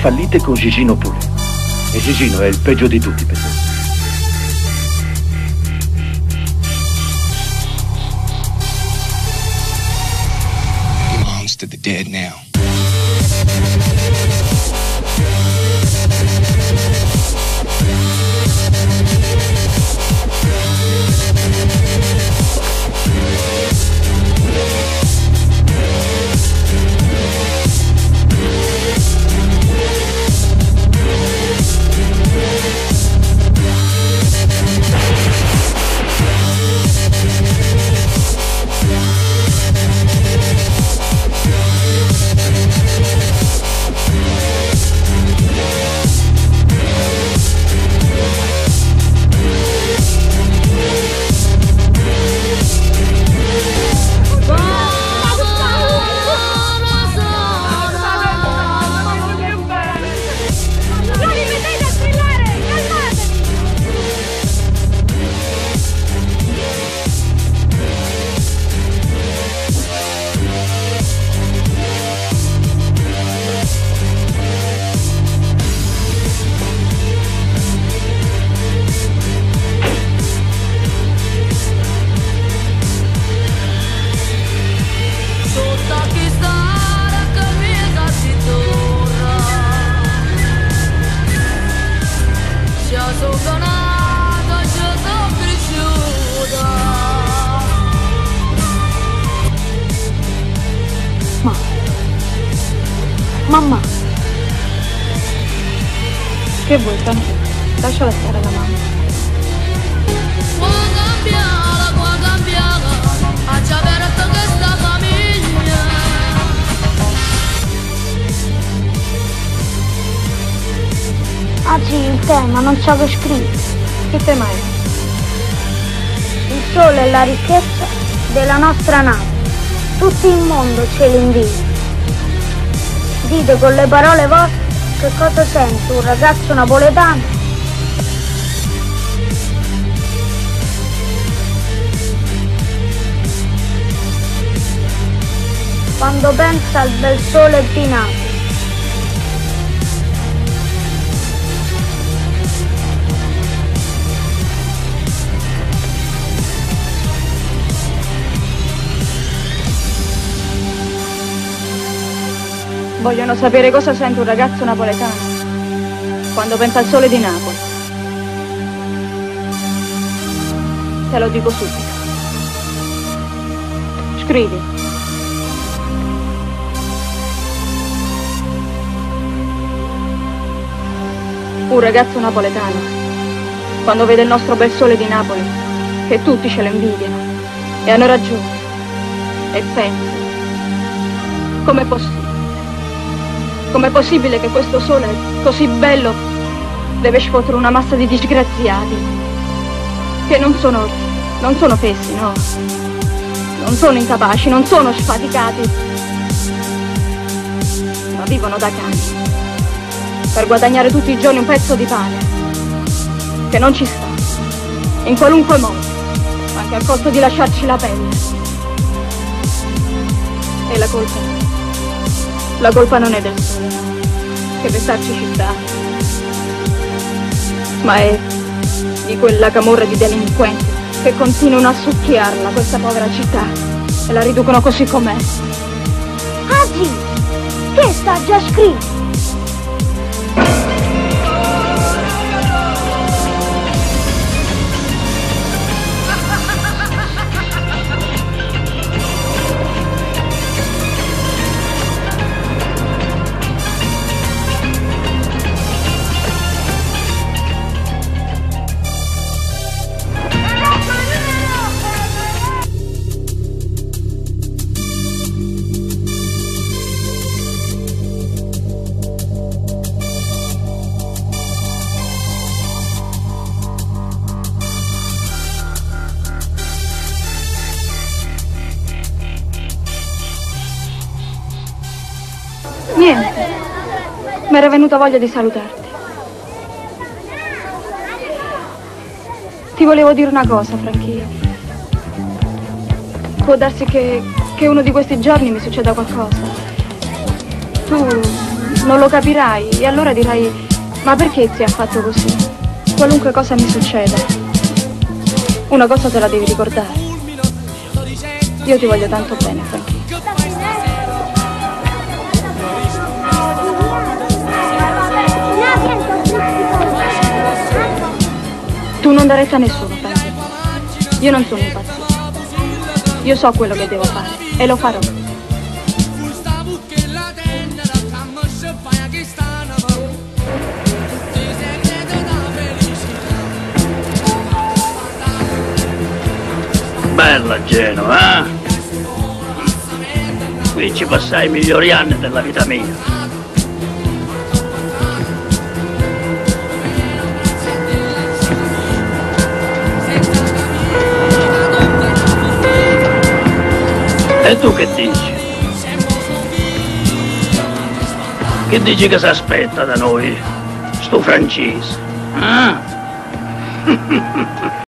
Fallite con Gigino pure. E Gigino è il peggio di tutti per me. the dead now. Mamma! Che vuoi, Francesco? Lasciala stare la mamma. Può cambiare, può cambiare A già aperto questa famiglia Oggi il tema non c'avevo scritto. Che tema è? Il sole e la ricchezza della nostra nave. Tutto il mondo ce l'invidia. Dite con le parole vostre che cosa sente un ragazzo napoletano quando pensa al bel sole di Vogliono sapere cosa sente un ragazzo napoletano quando pensa al sole di Napoli. Te lo dico subito. Scrivi. Un ragazzo napoletano, quando vede il nostro bel sole di Napoli, che tutti ce lo invidiano, e hanno ragione, e pensa, com'è possibile? Com'è possibile che questo sole così bello deve scuotere una massa di disgraziati che non sono, non sono fessi, no? Non sono incapaci, non sono sfaticati, ma vivono da cani per guadagnare tutti i giorni un pezzo di pane che non ci sta, in qualunque modo, anche a costo di lasciarci la pelle. E la colpa? La colpa non è del sole, che pensarci ci sta, ma è di quella camorra di delinquenti che continuano a succhiarla, questa povera città, e la riducono così com'è. Oggi! Che sta già scritto? Mi era venuta voglia di salutarti. Ti volevo dire una cosa, Franchino. Può darsi che, che uno di questi giorni mi succeda qualcosa. Tu non lo capirai e allora dirai, ma perché ti ha fatto così? Qualunque cosa mi succeda, una cosa te la devi ricordare. Io ti voglio tanto bene, Franchino. Tu non dare retta a nessuno, Franchino. Io non sono impazzita. Io so quello che devo fare e lo farò. Bella Genova, eh? Qui ci passai i migliori anni della vita mia. E tu che dici? Che dici che si aspetta da noi, sto francese? Ah?